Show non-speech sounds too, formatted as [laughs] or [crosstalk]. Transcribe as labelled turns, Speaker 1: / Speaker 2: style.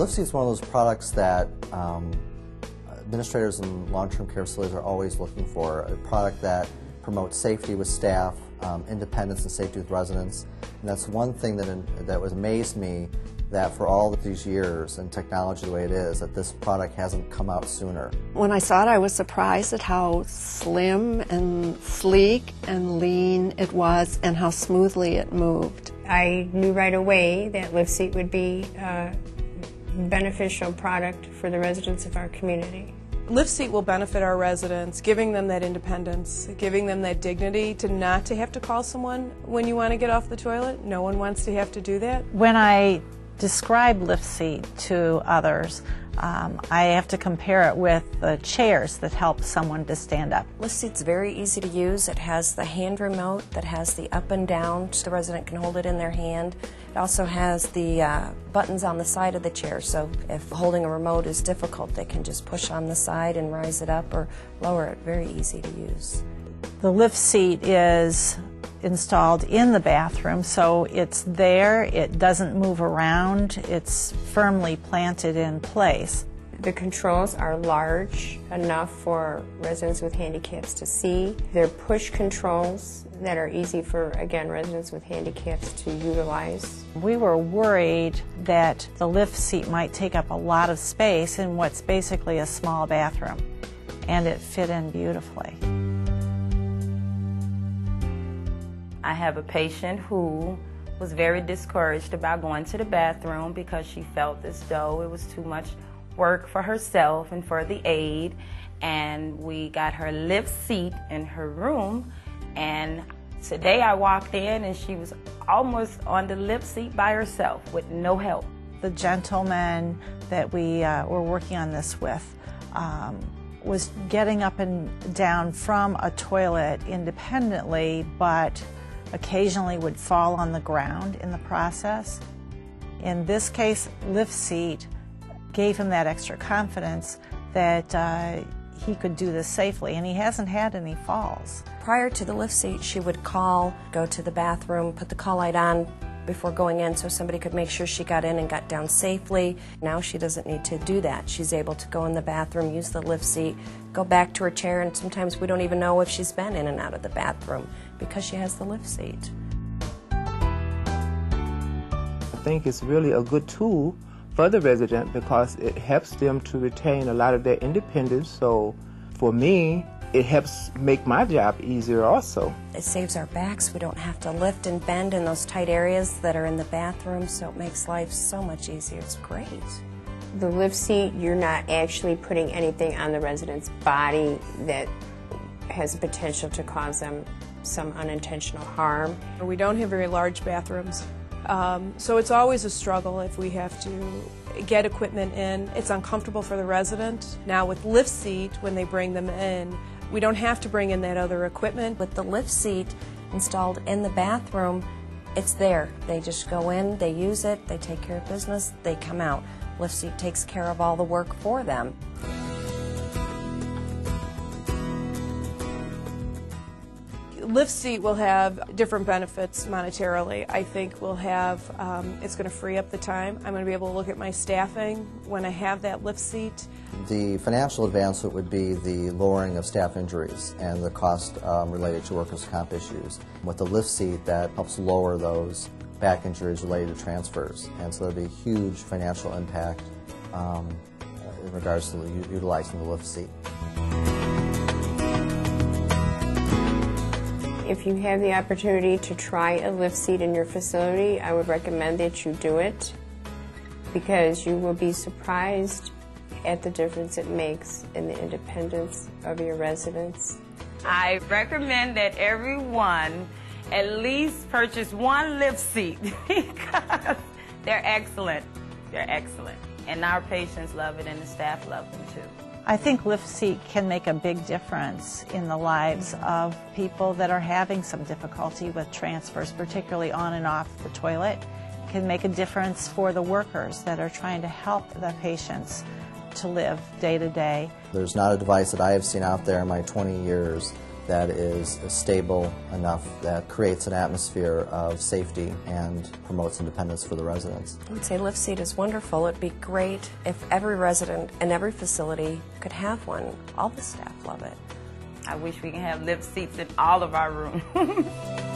Speaker 1: LiftSeat is one of those products that um, administrators in long-term care facilities are always looking for, a product that promotes safety with staff, um, independence and safety with residents. And that's one thing that, that was amazed me that for all of these years and technology the way it is, that this product hasn't come out sooner.
Speaker 2: When I saw it, I was surprised at how slim and sleek and lean it was and how smoothly it moved.
Speaker 3: I knew right away that LiftSeat would be a beneficial product for the residents of our community.
Speaker 4: LiftSeat will benefit our residents, giving them that independence, giving them that dignity to not to have to call someone when you want to get off the toilet. No one wants to have to do that.
Speaker 5: When I describe LiftSeat to others, um, I have to compare it with the chairs that help someone to stand up.
Speaker 6: LiftSeat's very easy to use. It has the hand remote that has the up and down so the resident can hold it in their hand. It also has the uh, buttons on the side of the chair so if holding a remote is difficult they can just push on the side and rise it up or lower it. Very easy to use.
Speaker 5: The LiftSeat is installed in the bathroom, so it's there, it doesn't move around, it's firmly planted in place.
Speaker 3: The controls are large enough for residents with handicaps to see. They're push controls that are easy for, again, residents with handicaps to utilize.
Speaker 5: We were worried that the LiftSeat might take up a lot of space in what's basically a small bathroom, and it fit in beautifully.
Speaker 7: I have a patient who was very discouraged about going to the bathroom because she felt as though it was too much work for herself and for the aide. And we got her LiftSeat in her room. And today I walked in and she was almost on the LiftSeat by herself with no help.
Speaker 5: The gentleman that we uh, were working on this with um, was getting up and down from a toilet independently, but occasionally would fall on the ground in the process. In this case, LiftSeat gave him that extra confidence that uh, he could do this safely, and he hasn't had any falls.
Speaker 6: Prior to the LiftSeat, she would call, go to the bathroom, put the call light on before going in so somebody could make sure she got in and got down safely. Now she doesn't need to do that. She's able to go in the bathroom, use the LiftSeat, go back to her chair, and sometimes we don't even know if she's been in and out of the bathroom because she has the LiftSeat.
Speaker 8: I think it's really a good tool for the resident because it helps them to retain a lot of their independence. So for me, it helps make my job easier also.
Speaker 6: It saves our backs. We don't have to lift and bend in those tight areas that are in the bathroom, so it makes life so much easier. It's great.
Speaker 3: The LiftSeat, you're not actually putting anything on the resident's body that has the potential to cause them some unintentional harm.
Speaker 4: We don't have very large bathrooms, um, so it's always a struggle if we have to get equipment in. It's uncomfortable for the resident. Now with LiftSeat, when they bring them in, we don't have to bring in that other equipment.
Speaker 6: With the LiftSeat installed in the bathroom, it's there. They just go in, they use it, they take care of business, they come out. LiftSeat takes care of all the work for them.
Speaker 4: LiftSeat will have different benefits monetarily. I think we'll have, um, it's going to free up the time. I'm going to be able to look at my staffing when I have that LiftSeat.
Speaker 1: The financial advancement would be the lowering of staff injuries and the cost um, related to workers' comp issues. With the LiftSeat that helps lower those back injuries related to transfers. And so there would be a huge financial impact um, in regards to utilizing the LiftSeat.
Speaker 3: If you have the opportunity to try a LiftSeat in your facility, I would recommend that you do it because you will be surprised at the difference it makes in the independence of your residents.
Speaker 7: I recommend that everyone at least purchase one LiftSeat [laughs] because they're excellent. They're excellent. And our patients love it and the staff love them too.
Speaker 5: I think LiftSeat can make a big difference in the lives of people that are having some difficulty with transfers, particularly on and off the toilet. It can make a difference for the workers that are trying to help the patients to live day to day.
Speaker 1: There's not a device that I have seen out there in my 20 years that is stable enough that creates an atmosphere of safety and promotes independence for the residents.
Speaker 6: I would say LiftSeat is wonderful. It'd be great if every resident in every facility could have one. All the staff love it.
Speaker 7: I wish we can have LiftSeats in all of our rooms. [laughs]